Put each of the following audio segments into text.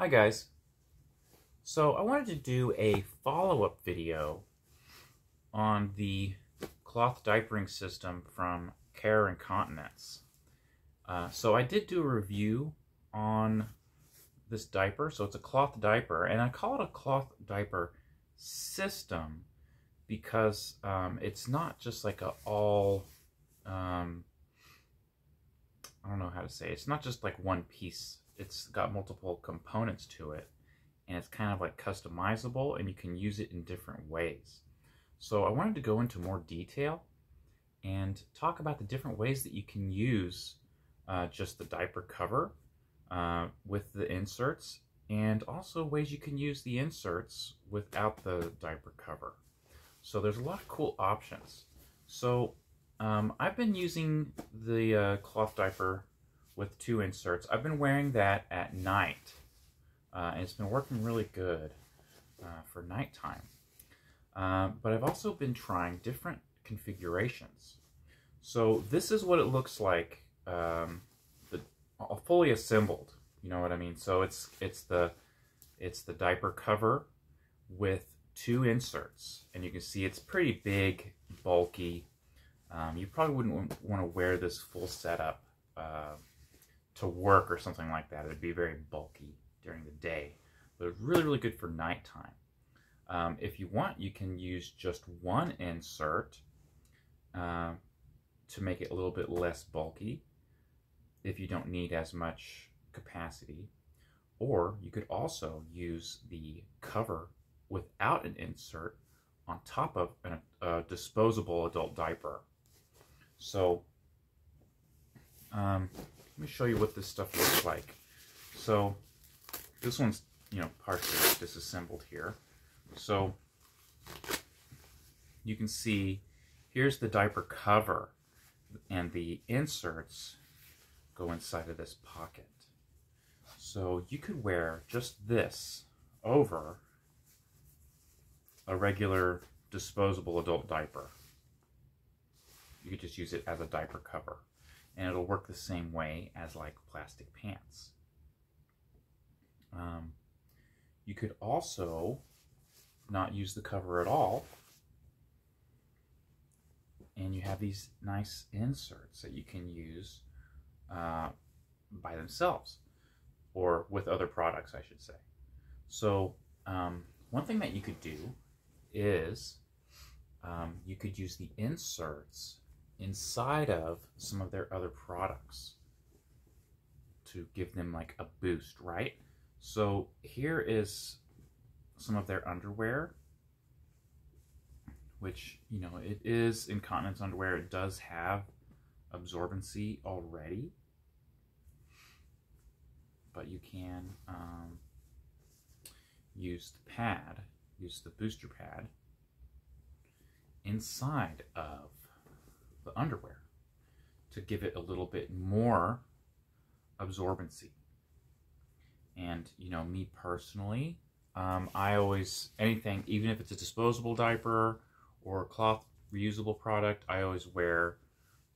Hi guys. So I wanted to do a follow-up video on the cloth diapering system from Carer Incontinence. Uh, so I did do a review on this diaper. So it's a cloth diaper and I call it a cloth diaper system because um, it's not just like a all, um, I don't know how to say it. It's not just like one piece it's got multiple components to it and it's kind of like customizable and you can use it in different ways. So I wanted to go into more detail and talk about the different ways that you can use uh, just the diaper cover uh, with the inserts and also ways you can use the inserts without the diaper cover. So there's a lot of cool options. So um, I've been using the uh, cloth diaper with two inserts. I've been wearing that at night, uh, and it's been working really good uh, for nighttime. Uh, but I've also been trying different configurations. So this is what it looks like, um, the, fully assembled. You know what I mean? So it's it's the it's the diaper cover with two inserts, and you can see it's pretty big, bulky. Um, you probably wouldn't want to wear this full setup uh, to work or something like that. It'd be very bulky during the day, but really, really good for nighttime. Um, if you want, you can use just one insert uh, to make it a little bit less bulky if you don't need as much capacity. Or you could also use the cover without an insert on top of an, a disposable adult diaper. So um, let me show you what this stuff looks like. So this one's, you know, partially disassembled here. So you can see here's the diaper cover and the inserts go inside of this pocket. So you could wear just this over a regular disposable adult diaper. You could just use it as a diaper cover and it'll work the same way as like plastic pants. Um, you could also not use the cover at all and you have these nice inserts that you can use uh, by themselves or with other products I should say. So um, one thing that you could do is um, you could use the inserts inside of some of their other products to give them like a boost, right? So here is some of their underwear, which, you know, it is incontinence underwear. It does have absorbency already, but you can um, use the pad, use the booster pad inside of the underwear to give it a little bit more absorbency. And, you know, me personally, um, I always, anything, even if it's a disposable diaper or cloth reusable product, I always wear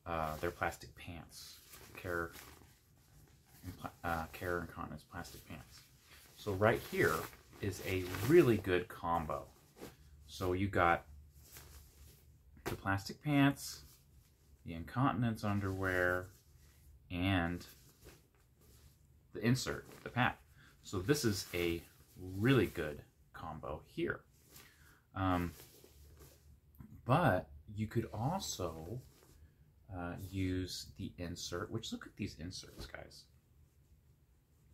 uh, their plastic pants, care, uh, care incontinence plastic pants. So right here is a really good combo. So you got the plastic pants, the incontinence underwear, and the insert, the pad. So this is a really good combo here. Um, but you could also uh, use the insert, which look at these inserts, guys.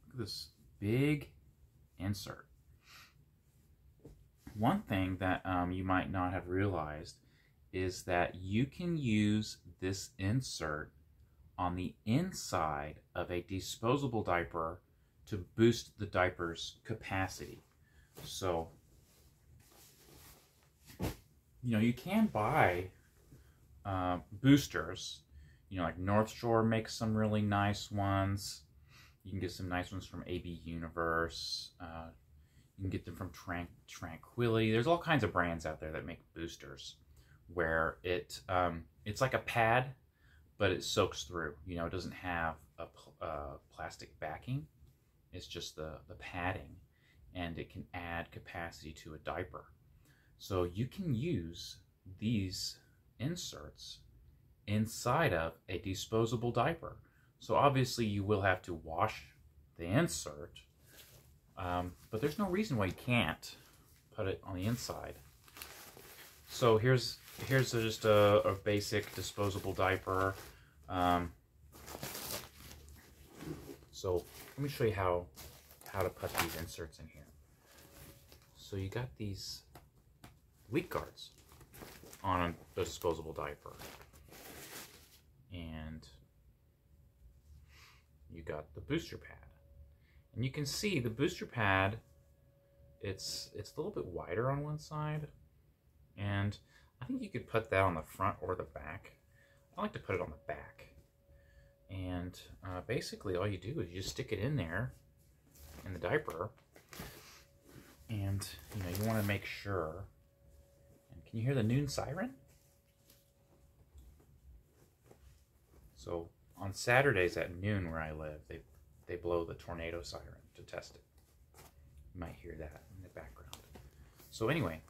Look at this big insert. One thing that um, you might not have realized is that you can use this insert on the inside of a disposable diaper to boost the diaper's capacity. So, you know, you can buy uh, boosters. You know, like North Shore makes some really nice ones. You can get some nice ones from AB Universe. Uh, you can get them from Tran Tranquility. There's all kinds of brands out there that make boosters where it um, it's like a pad, but it soaks through. You know, it doesn't have a, a plastic backing, It's just the, the padding and it can add capacity to a diaper. So you can use these inserts inside of a disposable diaper. So obviously you will have to wash the insert, um, but there's no reason why you can't put it on the inside. So here's here's just a, a basic disposable diaper. Um, so let me show you how how to put these inserts in here. So you got these leak guards on the disposable diaper. And you got the booster pad. And you can see the booster pad, it's, it's a little bit wider on one side. And I think you could put that on the front or the back. I like to put it on the back. And uh, basically all you do is you just stick it in there in the diaper. And, you know, you want to make sure. And can you hear the noon siren? So on Saturdays at noon where I live, they, they blow the tornado siren to test it. You might hear that in the background. So anyway,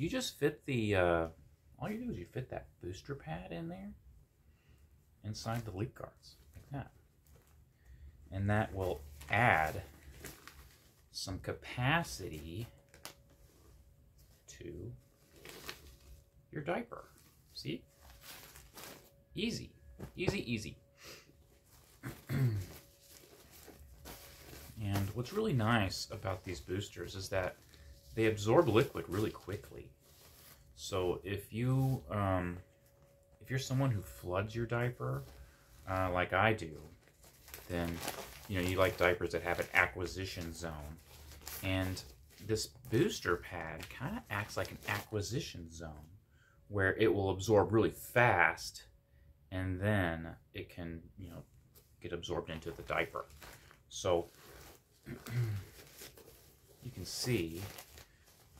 you just fit the, uh, all you do is you fit that booster pad in there inside the leak guards, like that. And that will add some capacity to your diaper. See? Easy. Easy, easy. and what's really nice about these boosters is that they absorb liquid really quickly. So if you um, if you're someone who floods your diaper, uh, like I do, then you know you like diapers that have an acquisition zone, and this booster pad kind of acts like an acquisition zone, where it will absorb really fast and then it can, you know, get absorbed into the diaper. So you can see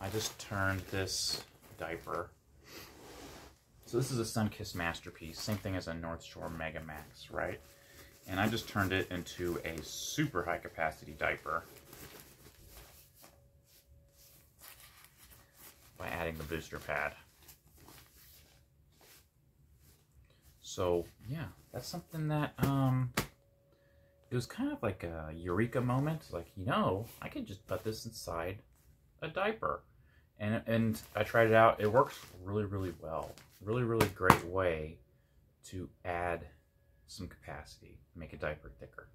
I just turned this diaper. So this is a Sunkist Masterpiece, same thing as a North Shore Mega Max, right? And I just turned it into a super high capacity diaper by adding the booster pad. So yeah, that's something that um, it was kind of like a eureka moment. Like you know, I could just put this inside a diaper, and and I tried it out. It works really really well. Really really great way to add some capacity, make a diaper thicker.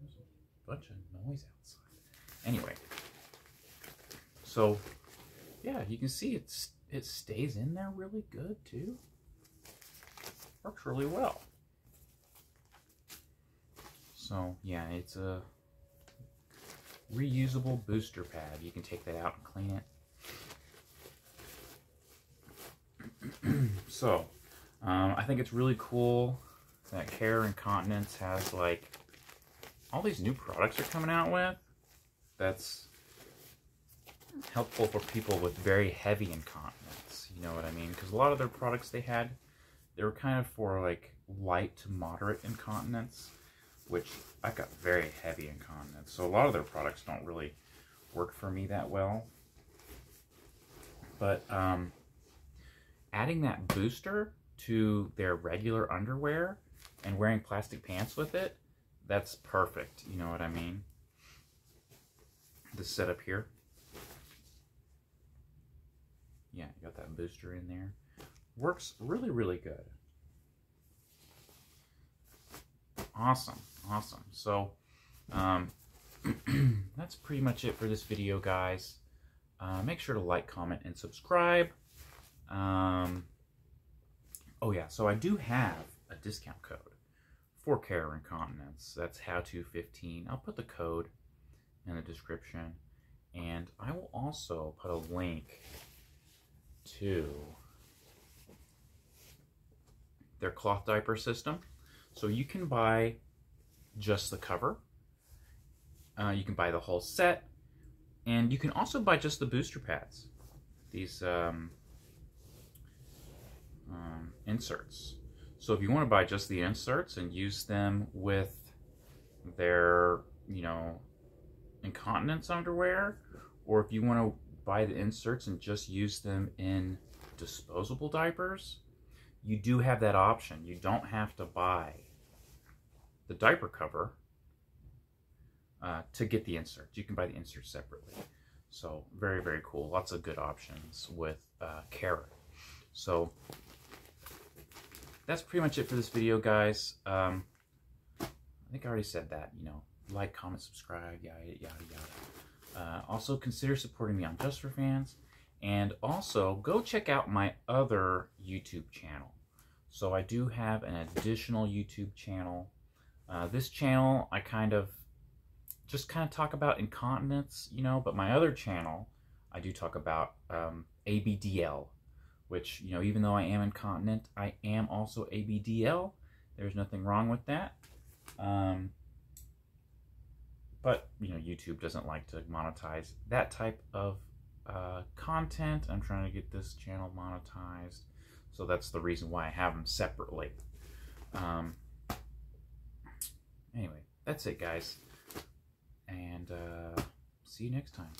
There's a bunch of noise outside. Anyway, so yeah, you can see it's it stays in there really good too works really well. So yeah, it's a reusable booster pad. You can take that out and clean it. so, um, I think it's really cool that Carer Incontinence has like all these new products they're coming out with. That's helpful for people with very heavy incontinence. You know what I mean? Because a lot of their products they had they were kind of for like light to moderate incontinence, which I've got very heavy incontinence. So a lot of their products don't really work for me that well. But um, adding that booster to their regular underwear and wearing plastic pants with it, that's perfect. You know what I mean? The setup here. Yeah, you got that booster in there works really, really good. Awesome, awesome. So, um, that's pretty much it for this video, guys. Uh, make sure to like, comment, and subscribe. Um, oh yeah, so I do have a discount code for Carer Incontinence. That's how-to15. I'll put the code in the description. And I will also put a link to their cloth diaper system. So you can buy just the cover. Uh, you can buy the whole set. And you can also buy just the booster pads. These um, um, inserts. So if you want to buy just the inserts and use them with their, you know, incontinence underwear, or if you want to buy the inserts and just use them in disposable diapers, you do have that option. You don't have to buy the diaper cover uh, to get the inserts. You can buy the inserts separately. So very, very cool. Lots of good options with uh, Carer. So that's pretty much it for this video, guys. Um, I think I already said that, you know, like, comment, subscribe, yada, yada, yada. Uh, also, consider supporting me on Just for Fans. And also, go check out my other YouTube channel. So I do have an additional YouTube channel. Uh, this channel, I kind of just kind of talk about incontinence, you know, but my other channel, I do talk about um, ABDL, which, you know, even though I am incontinent, I am also ABDL. There's nothing wrong with that. Um, but, you know, YouTube doesn't like to monetize that type of uh, content. I'm trying to get this channel monetized. So that's the reason why I have them separately. Um, anyway, that's it, guys. And uh, see you next time.